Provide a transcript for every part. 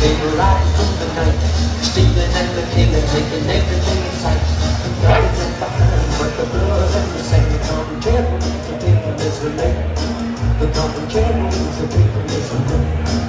They were through the night, stealing and the king taking everything in sight. Guards and behind, but the blood and the same. The common carol, the people is related. The common carol, the people is related.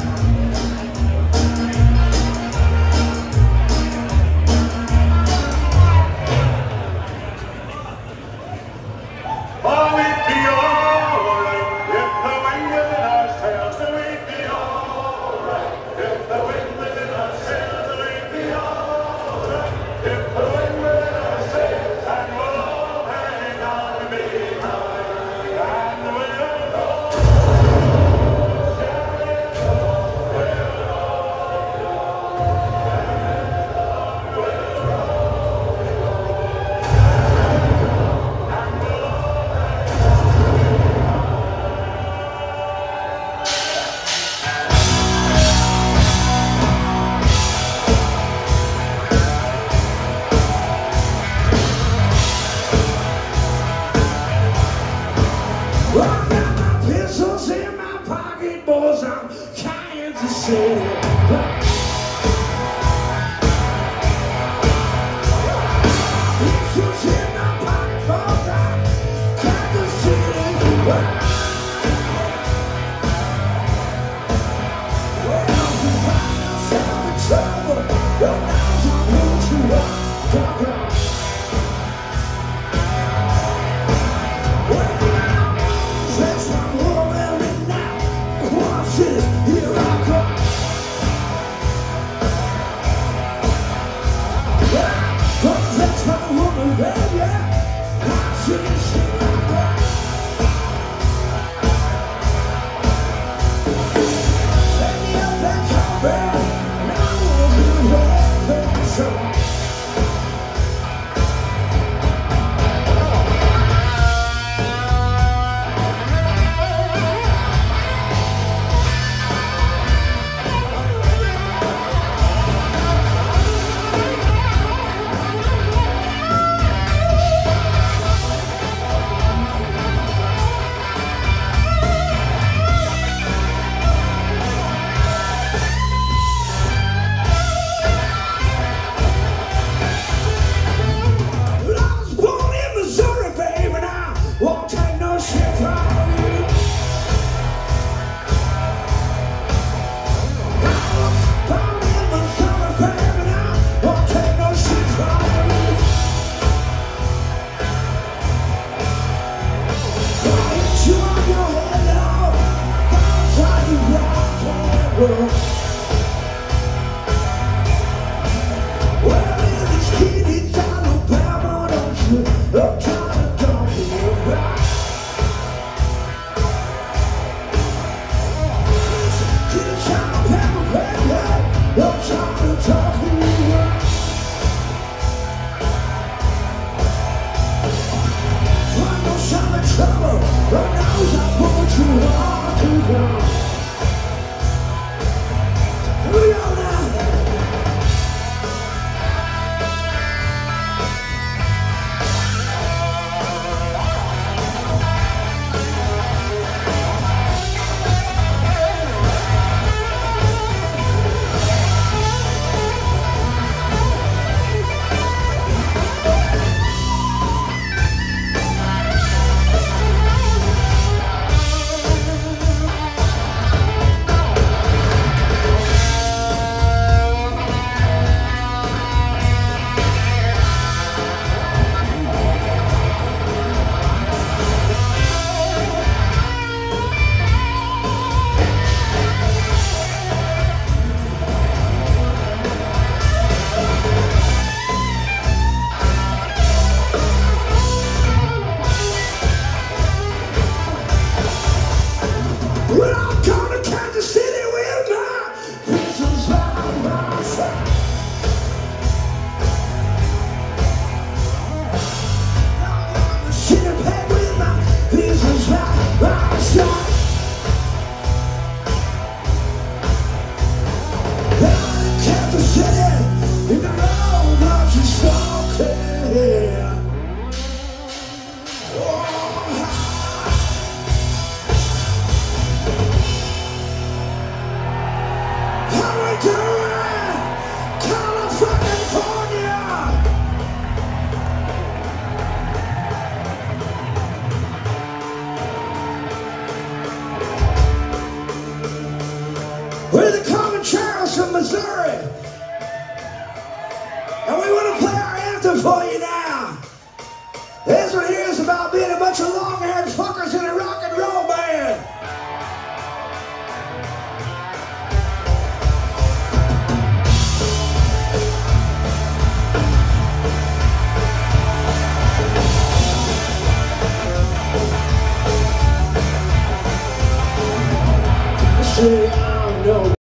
say We're the Comancheros from Missouri. And we want to play our anthem for you now. This one here is about being a